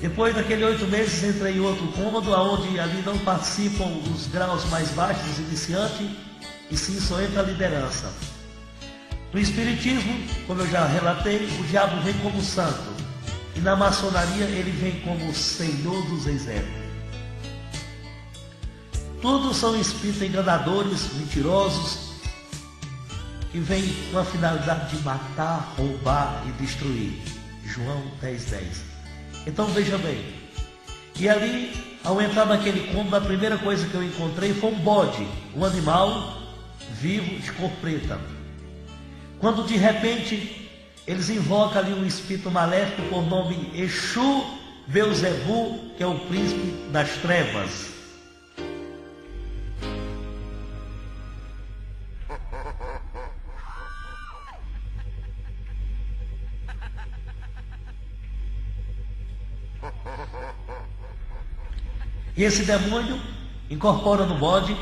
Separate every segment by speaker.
Speaker 1: Depois daqueles oito meses entrei em outro cômodo, onde ali não participam os graus mais baixos dos iniciantes, e sim só entra a liderança. No Espiritismo, como eu já relatei, o diabo vem como santo, e na maçonaria ele vem como Senhor dos Exércitos. Todos são espíritos enganadores, mentirosos, que vêm com a finalidade de matar, roubar e destruir. João 10, 10. Então veja bem. E ali, ao entrar naquele cômodo, a primeira coisa que eu encontrei foi um bode, um animal vivo de cor preta. Quando de repente eles invocam ali um espírito maléfico por nome Exu Beuzebu, que é o príncipe das trevas. E esse demônio incorpora no bode.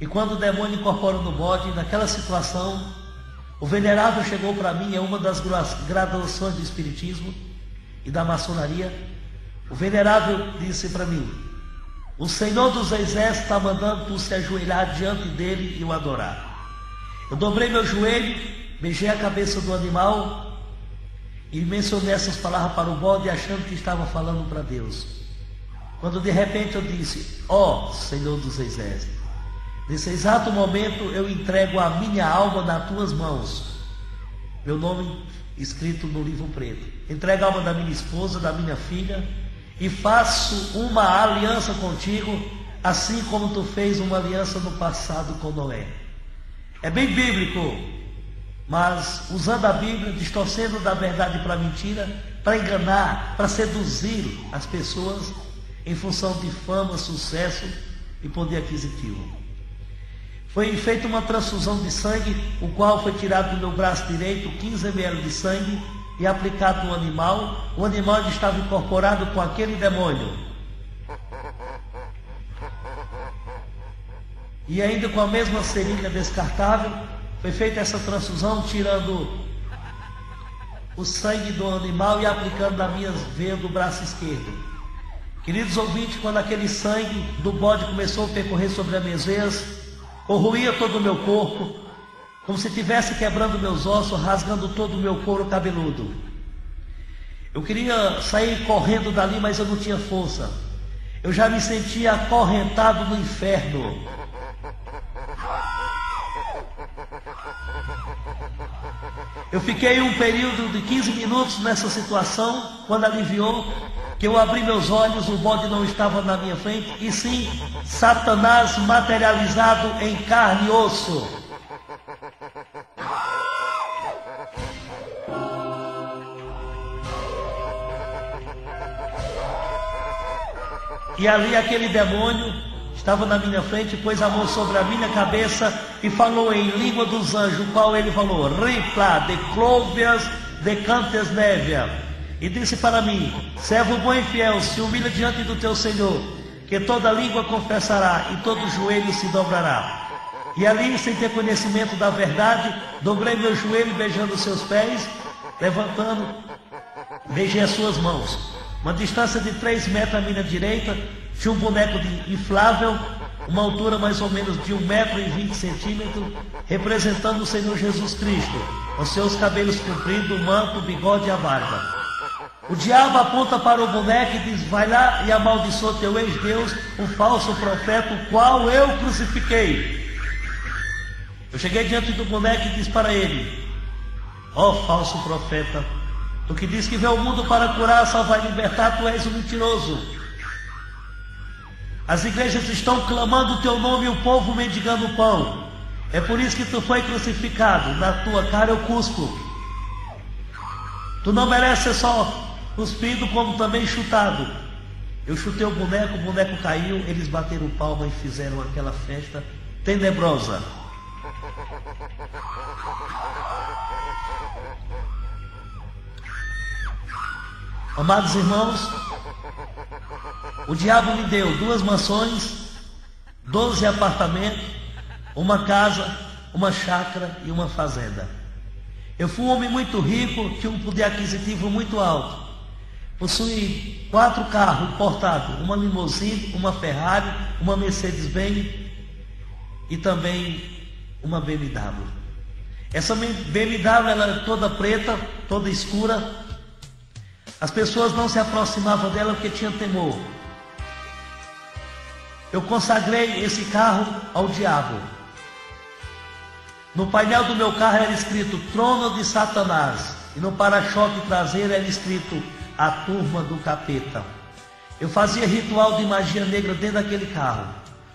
Speaker 1: E quando o demônio incorpora no bode, naquela situação, o venerável chegou para mim, é uma das graduações do Espiritismo e da maçonaria. O venerável disse para mim: O Senhor dos Exércitos está mandando tu se ajoelhar diante dele e o adorar. Eu dobrei meu joelho, beijei a cabeça do animal e mencionei essas palavras para o bode, achando que estava falando para Deus. Quando de repente eu disse: Ó oh, Senhor dos Exércitos, nesse exato momento eu entrego a minha alma nas tuas mãos. Meu nome escrito no livro preto. Entrego a alma da minha esposa, da minha filha, e faço uma aliança contigo, assim como tu fez uma aliança no passado com Noé. É bem bíblico, mas usando a Bíblia, distorcendo da verdade para a mentira, para enganar, para seduzir as pessoas em função de fama, sucesso e poder aquisitivo. Foi feita uma transfusão de sangue, o qual foi tirado do meu braço direito 15 ml de sangue e aplicado no animal. O animal estava incorporado com aquele demônio. E ainda com a mesma seringa descartável, foi feita essa transfusão, tirando o sangue do animal e aplicando na minha veia do braço esquerdo. Queridos ouvintes, quando aquele sangue do bode começou a percorrer sobre as minhas veias, corroía todo o meu corpo, como se estivesse quebrando meus ossos, rasgando todo o meu couro cabeludo. Eu queria sair correndo dali, mas eu não tinha força. Eu já me sentia acorrentado no inferno. Eu fiquei um período de 15 minutos nessa situação, quando aliviou, que eu abri meus olhos, o bode não estava na minha frente, e sim Satanás materializado em carne e osso. E ali aquele demônio estava na minha frente, pôs a mão sobre a minha cabeça e falou em língua dos anjos, qual ele falou, Ripla de Clovias de Cantes Nevia e disse para mim: Servo bom e fiel, se humilha diante do teu Senhor, que toda língua confessará e todo joelho se dobrará. E ali, sem ter conhecimento da verdade, dobrei meu joelho beijando seus pés, levantando, beijei as suas mãos. Uma distância de três metros à minha direita, tinha um boneco de inflável, uma altura mais ou menos de um metro e vinte centímetros, representando o Senhor Jesus Cristo, os seus cabelos compridos, o manto, o bigode e a barba. O diabo aponta para o boneco e diz: Vai lá e amaldiçoa teu ex-deus, o falso profeta, o qual eu crucifiquei. Eu cheguei diante do boneco e disse para ele: Ó oh, falso profeta, tu que diz que vê o mundo para curar, salvar e libertar, tu és um mentiroso. As igrejas estão clamando o teu nome e o povo mendigando pão. É por isso que tu foi crucificado. Na tua cara eu cuspo. Tu não mereces só cuspido como também chutado. Eu chutei o boneco, o boneco caiu, eles bateram palma e fizeram aquela festa tenebrosa. Amados irmãos, o diabo me deu duas mansões, doze apartamentos, uma casa, uma chácara e uma fazenda. Eu fui um homem muito rico, tinha um poder aquisitivo muito alto. Possui quatro carros importados, uma limousine, uma Ferrari, uma Mercedes-Benz e também uma BMW. Essa BMW ela é toda preta, toda escura. As pessoas não se aproximavam dela porque tinham temor. Eu consagrei esse carro ao diabo. No painel do meu carro era escrito Trono de Satanás. E no para-choque traseiro era escrito A Turma do Capeta. Eu fazia ritual de magia negra dentro daquele carro,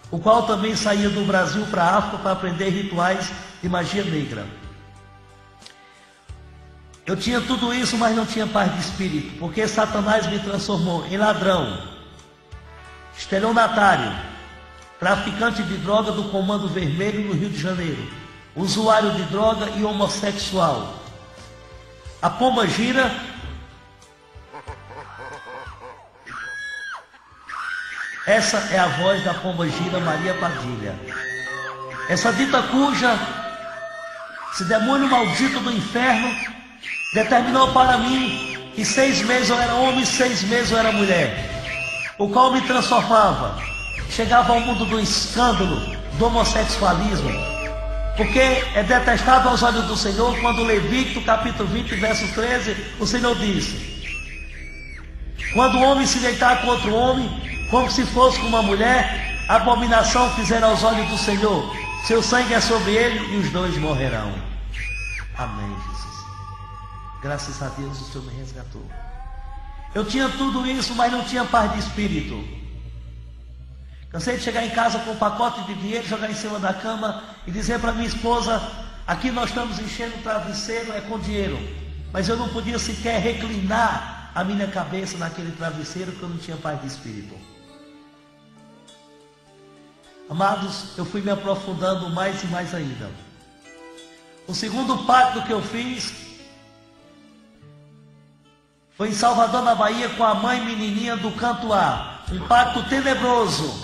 Speaker 1: o qual também saía do Brasil para a África para aprender rituais de magia negra. Eu tinha tudo isso, mas não tinha paz de espírito, porque Satanás me transformou em ladrão, estelionatário, traficante de droga do Comando Vermelho no Rio de Janeiro, usuário de droga e homossexual. A pomba gira. Essa é a voz da pomba gira Maria Padilha. Essa dita cuja, esse demônio maldito do inferno, determinou para mim que seis meses eu era homem, seis meses eu era mulher, o qual me transformava, chegava ao mundo do escândalo, do homossexualismo, porque é detestável aos olhos do Senhor quando Levítico capítulo 20, verso 13, o Senhor disse: Quando o homem se deitar contra o homem, como se fosse com uma mulher, abominação fizeram aos olhos do Senhor, seu sangue é sobre ele e os dois morrerão. Amém, Jesus. Graças a Deus o Senhor me resgatou. Eu tinha tudo isso, mas não tinha paz de espírito. Cansei de chegar em casa com um pacote de dinheiro, jogar em cima da cama e dizer para minha esposa: aqui nós estamos enchendo o travesseiro, é com dinheiro. Mas eu não podia sequer reclinar a minha cabeça naquele travesseiro porque eu não tinha paz de espírito. Amados, eu fui me aprofundando mais e mais ainda. O segundo pacto que eu fiz foi em Salvador, na Bahia, com a mãe menininha do canto A. Um pacto tenebroso.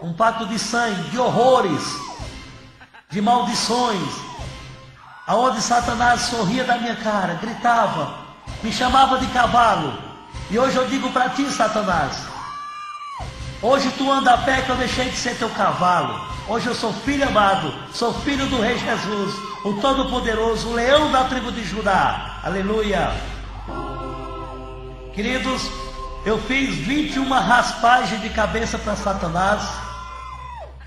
Speaker 1: Um pacto de sangue, de horrores, de maldições. Aonde Satanás sorria da minha cara, gritava, me chamava de cavalo. E hoje eu digo para ti, Satanás. Hoje tu anda a pé que eu deixei de ser teu cavalo. Hoje eu sou filho amado, sou filho do Rei Jesus, o Todo-Poderoso, o leão da tribo de Judá. Aleluia. Queridos, eu fiz 21 raspagens de cabeça para Satanás.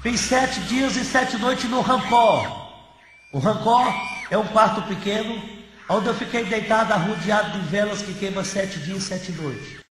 Speaker 1: Fiz sete dias e sete noites no rancor. O rancor é um quarto pequeno, onde eu fiquei deitado arrodeado de velas que queima sete dias e sete noites.